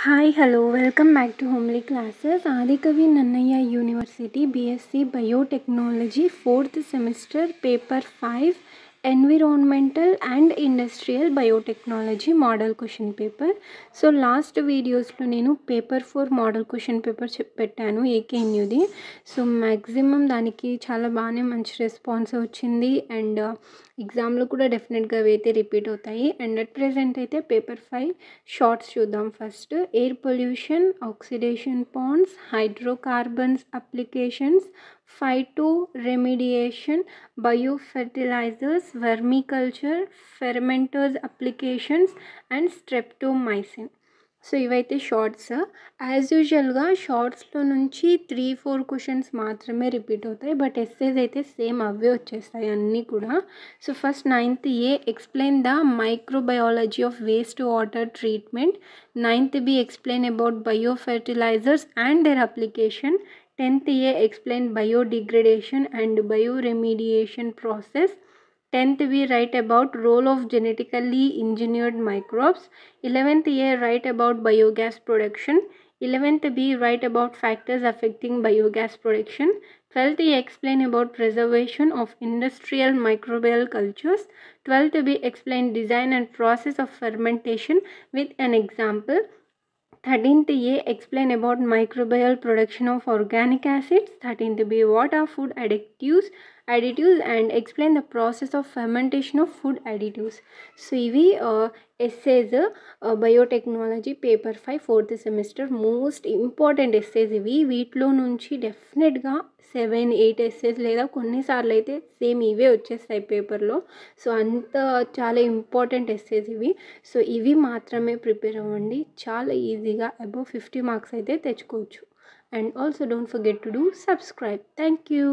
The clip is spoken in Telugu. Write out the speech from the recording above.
Hi hello welcome back to homely classes Adi Kavi Nannaya university BSc biotechnology fourth semester paper five environmental and industrial biotechnology model question paper so last వీడియోస్లో నేను paper four model question paper చెప్ పెట్టాను ఏకేఎన్యూది సో మ్యాక్సిమం దానికి చాలా బాగానే మంచి రెస్పాన్స్ వచ్చింది. అండ్ ఎగ్జామ్లో కూడా డెఫినెట్గా అవి అయితే రిపీట్ అవుతాయి. అండ్ అట్ ప్రజెంట్ అయితే పేపర్ ఫైవ్ షార్ట్స్ చూద్దాం first air pollution oxidation ponds hydrocarbons applications phytoremediation biofertilizers vermiculture fermenters applications and streptomycin so ఇవైతే షార్ట్స్ యాజ్ యూజువల్గా షార్ట్స్లో నుంచి త్రీ ఫోర్ క్వశ్చన్స్ మాత్రమే రిపీట్ అవుతాయి బట్ ఎస్సేస్ అయితే సేమ్ అవే వచ్చేస్తాయి అన్నీ కూడా so first ninth A explain the microbiology of waste water treatment ninth B explain about biofertilizers and their application 10th year explain biodegradation and bioremediation process. 10th we write about role of genetically engineered microbes. 11th year write about biogas production. 11th b write about factors affecting biogas production. 12th a explain about preservation of industrial microbial cultures. 12th b explain design and process of fermentation with an example. 13th a explain about microbial production of organic acids. 13th b what are food additives additives and explain the process of fermentation of food additives. So ఇవి essays biotechnology paper five fourth semester most important essays ఇవి వీటిలో నుంచి డెఫినెట్గా సెవెన్ ఎయిట్ ఎస్సేస్ లేదా కొన్నిసార్లు అయితే సేమ్ ఇవే వచ్చేస్తాయి పేపర్లో సో అంత చాలా ఇంపార్టెంట్ ఎస్సేస్ ఇవి. సో ఇవి మాత్రమే ప్రిపేర్ అవ్వండి. చాలా ఈజీగా అబౌవ్ ఫిఫ్టీ మార్క్స్ అయితే తెచ్చుకోవచ్చు. And also don't forget to do subscribe thank you